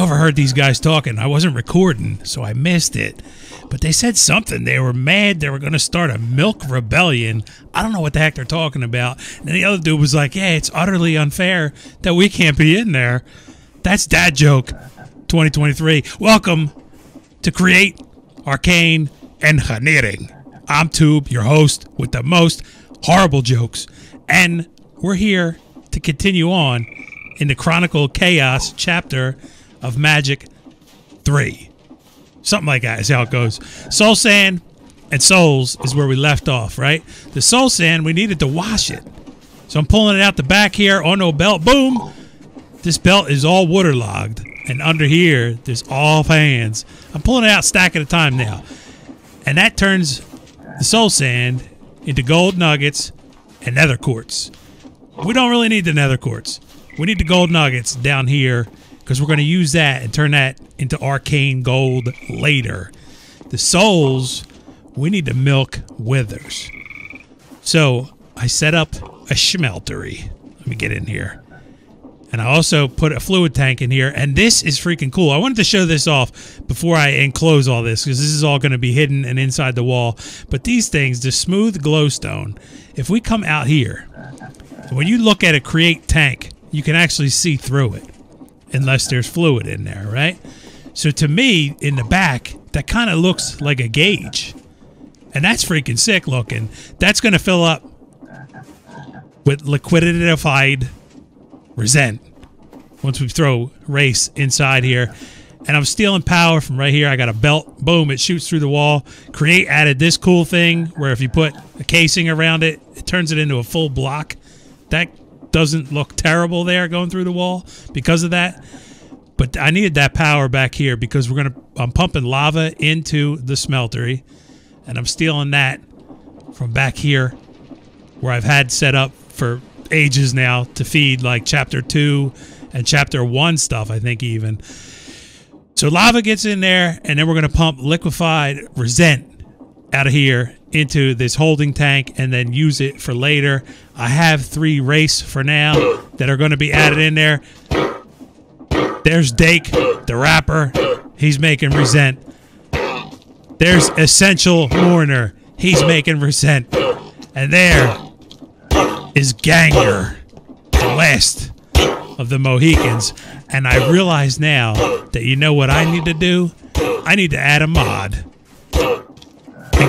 Overheard these guys talking. I wasn't recording, so I missed it. But they said something. They were mad. They were going to start a milk rebellion. I don't know what the heck they're talking about. And the other dude was like, "Yeah, it's utterly unfair that we can't be in there." That's dad joke. 2023. Welcome to Create Arcane Engineering. I'm Tube, your host with the most horrible jokes, and we're here to continue on in the Chronical Chaos chapter of Magic 3. Something like that is how it goes. Soul Sand and Souls is where we left off, right? The Soul Sand, we needed to wash it. So I'm pulling it out the back here on no belt. Boom! This belt is all waterlogged. And under here, there's all fans. I'm pulling it out stack at a time now. And that turns the soul sand into gold nuggets and nether quartz. We don't really need the nether quartz. We need the gold nuggets down here because we're going to use that and turn that into arcane gold later. The souls, we need to milk withers. So I set up a schmeltery. Let me get in here. And I also put a fluid tank in here. And this is freaking cool. I wanted to show this off before I enclose all this because this is all going to be hidden and inside the wall. But these things, the smooth glowstone, if we come out here, when you look at a create tank, you can actually see through it unless there's fluid in there, right? So to me, in the back, that kind of looks like a gauge. And that's freaking sick looking. That's going to fill up with liquidified resent once we throw wraiths inside here. And I'm stealing power from right here. I got a belt. Boom, it shoots through the wall. Create added this cool thing where if you put a casing around it, it turns it into a full block. That doesn't look terrible there going through the wall because of that. But I needed that power back here because we're gonna I'm pumping lava into the smeltery and I'm stealing that from back here where I've had set up for ages now to feed like chapter two and chapter one stuff, I think even. So lava gets in there and then we're gonna pump liquefied resent out of here into this holding tank and then use it for later. I have three wraiths for now that are going to be added in there. There's Dake, the rapper. He's making resent. There's Essential Mourner. He's making resent. And there is Ganger, the last of the Mohicans. And I realize now that you know what I need to do? I need to add a mod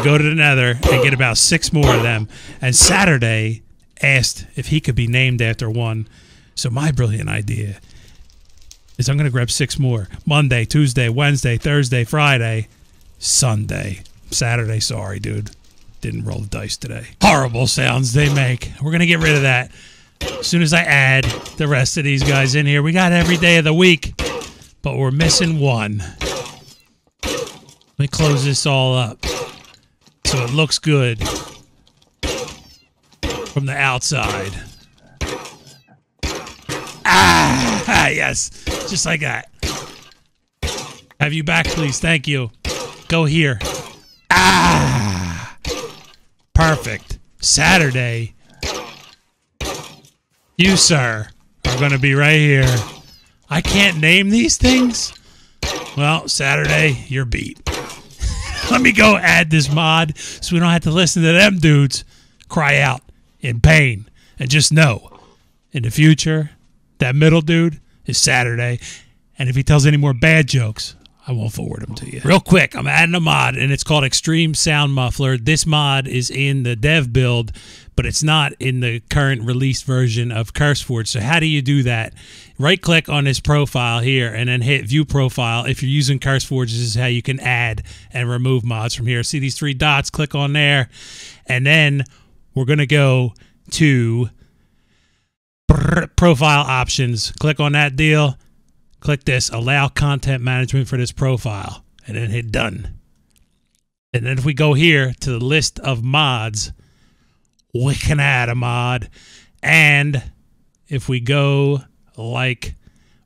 and go to the nether and get about six more of them. And Saturday asked if he could be named after one. So my brilliant idea is I'm going to grab six more. Monday, Tuesday, Wednesday, Thursday, Friday, Sunday. Saturday, sorry, dude. Didn't roll the dice today. Horrible sounds they make. We're going to get rid of that. As soon as I add the rest of these guys in here, we got every day of the week, but we're missing one. Let me close this all up so it looks good from the outside. Ah, yes, just like that. Have you back, please? Thank you. Go here. Ah, perfect. Saturday. You, sir, are going to be right here. I can't name these things? Well, Saturday, you're beat. Let me go add this mod so we don't have to listen to them dudes cry out in pain. And just know, in the future, that middle dude is Saturday. And if he tells any more bad jokes, I won't forward them to you. Real quick, I'm adding a mod, and it's called Extreme Sound Muffler. This mod is in the dev build, but it's not in the current released version of CurseForge. So how do you do that? Right click on this profile here and then hit view profile. If you're using CurseForge, this is how you can add and remove mods from here. See these three dots, click on there. And then we're going to go to profile options. Click on that deal. Click this, allow content management for this profile, and then hit done. And then if we go here to the list of mods, we can add a mod. And if we go like,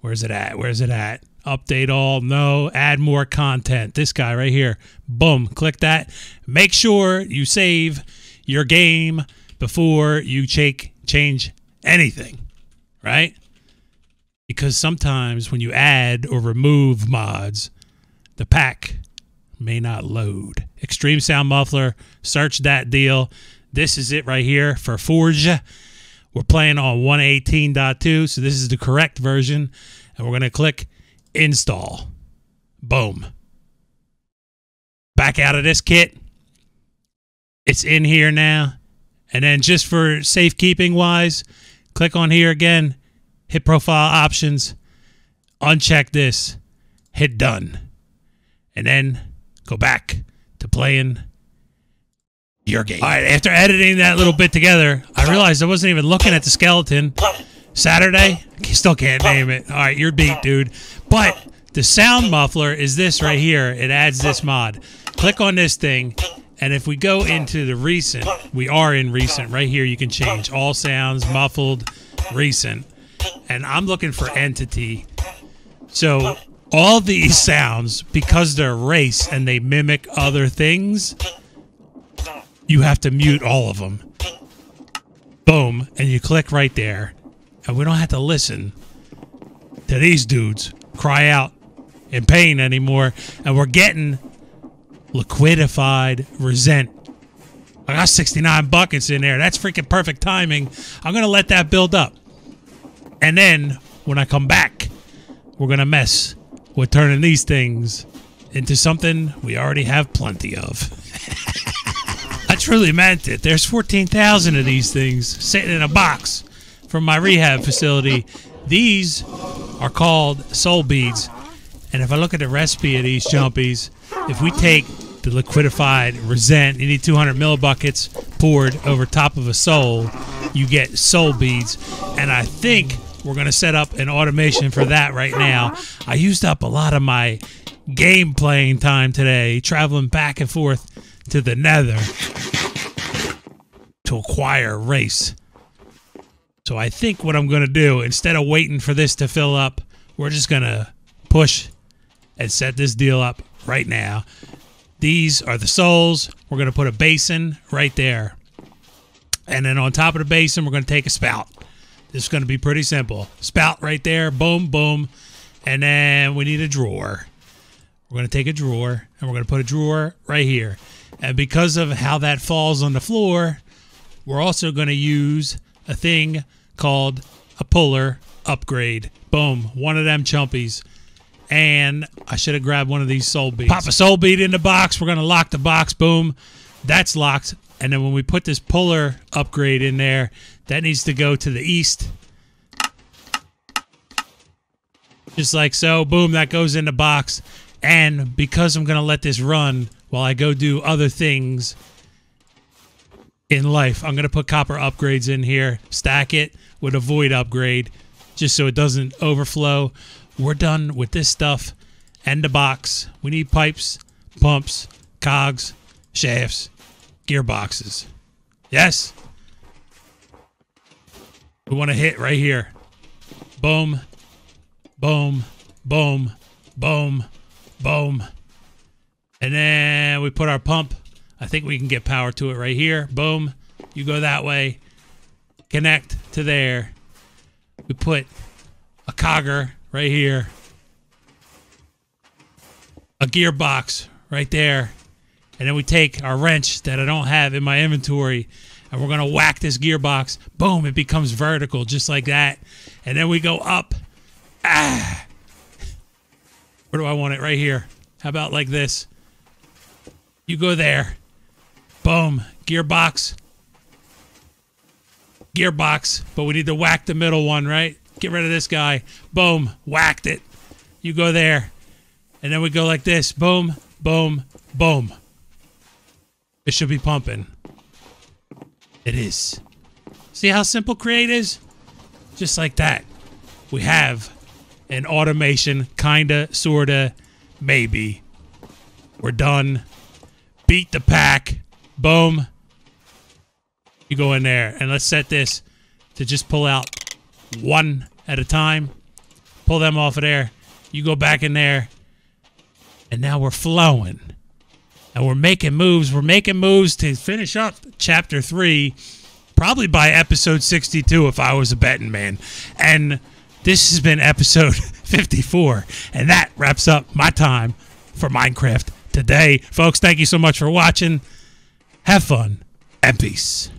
where's it at? Where's it at? Update all, no, add more content. This guy right here. Boom, click that. Make sure you save your game before you change anything, right? because sometimes when you add or remove mods, the pack may not load. Extreme Sound Muffler, search that deal. This is it right here for Forge. We're playing on 118.2, so this is the correct version. And we're going to click install. Boom. Back out of this kit. It's in here now. And then just for safekeeping wise, click on here again, hit profile options, uncheck this, hit done. And then go back to playing your game. All right, after editing that little bit together, I realized I wasn't even looking at the skeleton. Saturday, still can't name it. All right, you're beat, dude. But the sound muffler is this right here. It adds this mod. Click on this thing, and if we go into the recent, we are in recent. Right here, you can change all sounds, muffled, recent. And I'm looking for entity. So all these sounds, because they're wraiths and they mimic other things, you have to mute all of them. Boom, and you click right there. And we don't have to listen to these dudes cry out in pain anymore. And we're getting liquidified resent. I got 69 buckets in there. That's freaking perfect timing. I'm going to let that build up. And then when I come back, we're going to mess with turning these things into something we already have plenty of. Truly meant it. There's 14,000 of these things sitting in a box from my rehab facility. These are called soul beads. And if I look at the recipe of these jumpies, if we take the liquidified resent, you need 200 millibuckets poured over top of a soul, you get soul beads. And I think we're going to set up an automation for that right now. I used up a lot of my game playing time today, traveling back and forth to the nether to acquire wraiths. So I think what I'm going to do, instead of waiting for this to fill up, we're just going to push and set this deal up right now. These are the souls. We're going to put a basin right there. And then on top of the basin, we're going to take a spout. This is going to be pretty simple. Spout right there. Boom, boom. And then we need a drawer. We're going to take a drawer and we're going to put a drawer right here. And because of how that falls on the floor, we're also going to use a thing called a puller upgrade. Boom. One of them chumpies. And I should have grabbed one of these soul beads. Pop a soul bead in the box. We're going to lock the box. Boom. That's locked. And then when we put this puller upgrade in there, that needs to go to the east. Just like so. Boom. That goes in the box. And because I'm going to let this run while I go do other things in life, I'm going to put copper upgrades in here, stack it with a void upgrade just so it doesn't overflow. We're done with this stuff and the box. We need pipes, pumps, cogs, shafts, gearboxes. Yes. We want to hit right here. Boom, boom, boom, boom, boom. And then we put our pump. I think we can get power to it right here. Boom. You go that way. Connect to there. We put a cogger right here. A gearbox right there. And then we take our wrench that I don't have in my inventory and we're going to whack this gearbox. Boom, it becomes vertical just like that. And then we go up. Ah. Where do I want it? Right here. How about like this? You go there. Boom. Gearbox. Gearbox. But we need to whack the middle one, right? Get rid of this guy. Boom. Whacked it. You go there. And then we go like this. Boom, boom, boom. It should be pumping. It is. See how simple Create is? Just like that. We have an automation, kinda, sorta, maybe. We're done. Beat the pack. Boom. You go in there and let's set this to just pull out one at a time. Pull them off of there. You go back in there. And now we're flowing and we're making moves. We're making moves to finish up chapter three, probably by episode 62 if I was a betting man. And This has been episode 54, and that wraps up my time for Minecraft today. Folks, thank you so much for watching. Have fun and peace.